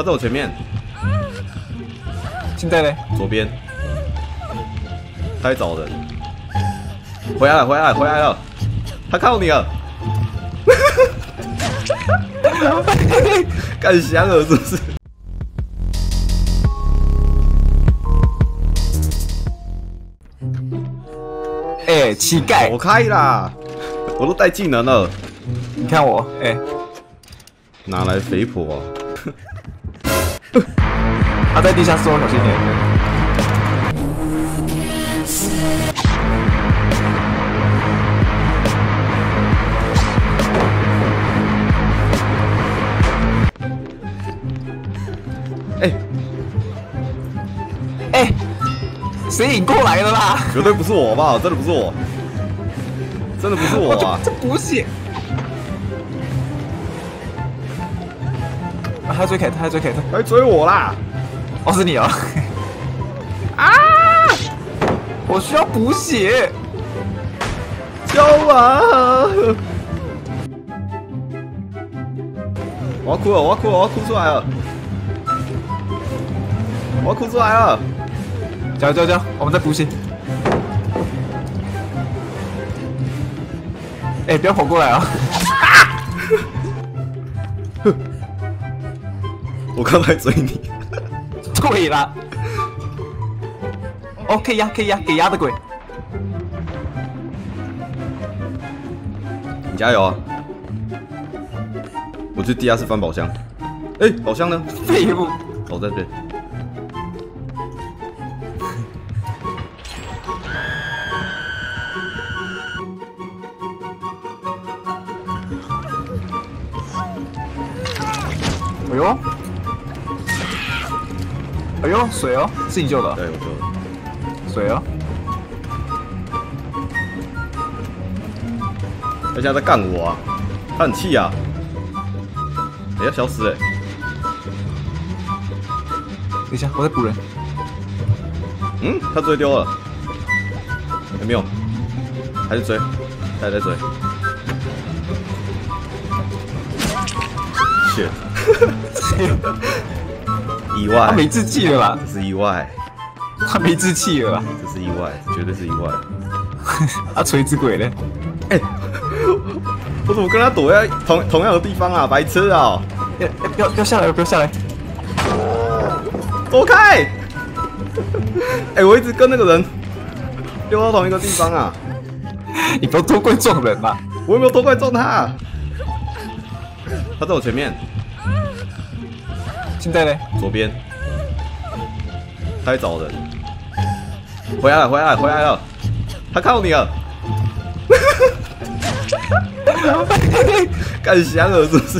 他在我前面，现在呢？左边，他在找人，回来了，回来了，回来了，他看到你了，干香了是不是？哎、乞丐走，开啦！我都带技能了，你看我，哎、哪来肥婆、啊？他在地下室哦，小心点。哎、哎、谁引过来的啦？绝对不是我吧？真的不是我，真的不是我啊！这不是。啊，他追凯特，他追凯特，来追我啦！哦，是你啊。啊！我需要补血。救我！我要哭了，我要哭了，我要哭出来了！我要哭出来了！加油加油加油！我们在补血。哎、不要跑过来啊！我刚才追你，对啦。哦，可以压，可以压，给压的鬼。你加油啊！我去地下室翻宝箱。哎、宝箱呢？废物。哦，在这边。哎呦，哎呦，水哦，是你救的，对，我救的水哦。他现在在干我啊！他很气啊！哎、要消失哎、等一下，我在补人。嗯，他追丢了，有没有？还是追？他还在追。shit，意外他，没志气了吧，这是意外，他没志气了吧。这是意外，绝对是意外。啊，锤子鬼呢？哎、我怎么跟他躲在同同样的地方啊？白痴啊！要要不要不要下来，不要下来。躲开！哎、我一直跟那个人溜到同一个地方啊！你不要偷怪撞人嘛。我有没有偷怪撞他？他在我前面，现在呢？左边，他在找人。回来了，回来了，回来了！他看到你了，干香了是不是？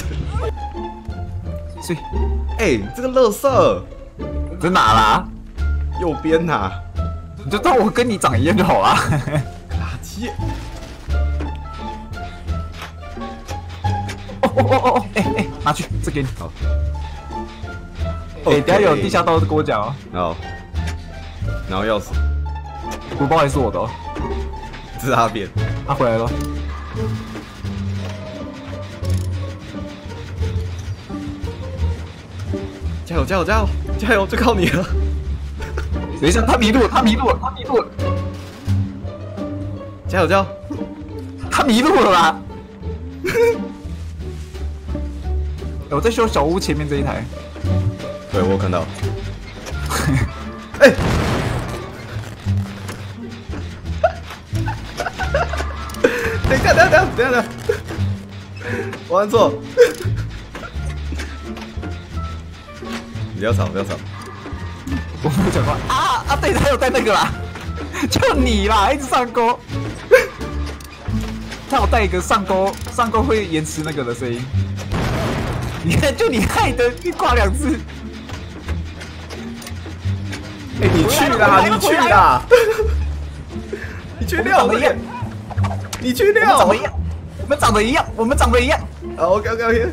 所以哎、这个乐色在哪啦？右边呐、你就当我跟你长一样就好了。垃圾！哦哦哦哦，哎哎，拿去，这给你。好。哎，等下有地下道跟我讲哦，好，然后钥匙，鼓包也是我的哦。这是他边。他回来了。加油加油加油加油！就靠你了！等一下，他迷路了，他迷路了，他迷路了，加油加油！他迷路了啦！哎我在修小屋前面这一台。对我有看到。哎、等一下，等一下，等一下，等一下，等下，我按错。不要吵，不要吵。我不讲话啊啊！对，他有带那个啦，就你啦，一直上钩。他有带一个上钩，上钩会延迟那个的声音。你看，就你害的，一挂两次。哎、你去啦，你去啦！你去我们长遛得一样，你去我们长得一。样，我们长得一样，我们长得一样。好，OK，OK，OK。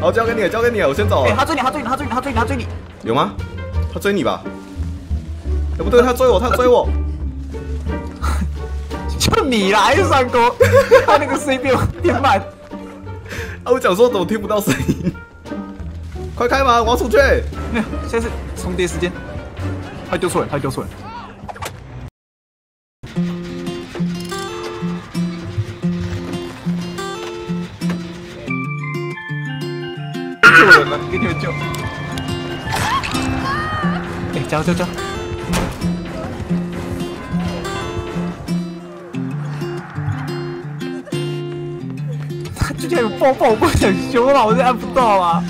好，交给你了，交给你了，我先走哎、了。他追你，他追你，他追你，他追你，他追你。有吗？他追你吧？哎、不对，他追我，他追我。就你啦，一直上钩，他那个 C 变变慢。啊，我讲说怎么听不到声音？快开门，我要出去。没有，现在是重叠时间。他丢错了，他丢错了。救人了，给你们救。哎，加油加油加油！他之前有爆爆我，很凶了，我就按不到啊。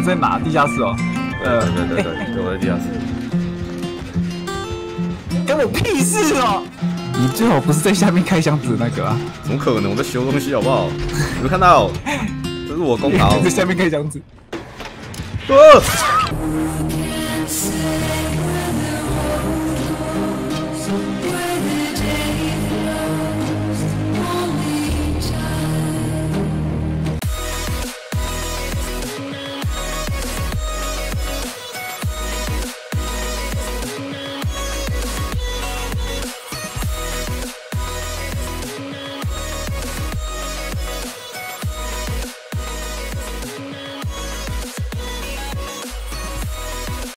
你在哪？地下室哦。呃，对对对对，我在地下室。关我屁事哦！你最好不是在下面开箱子那个啊？怎么可能？我在修东西，好不好？有没有看到？这是我功劳。在下面开箱子。呃